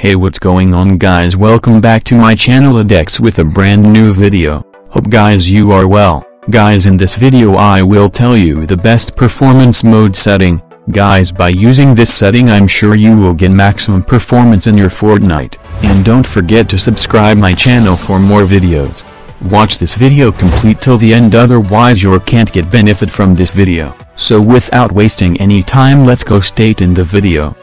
Hey what's going on guys? Welcome back to my channel Adex with a brand new video, hope guys you are well, guys in this video I will tell you the best performance mode setting, guys by using this setting I'm sure you will get maximum performance in your Fortnite, and don't forget to subscribe my channel for more videos. Watch this video complete till the end otherwise you can't get benefit from this video, so without wasting any time let's go state in the video.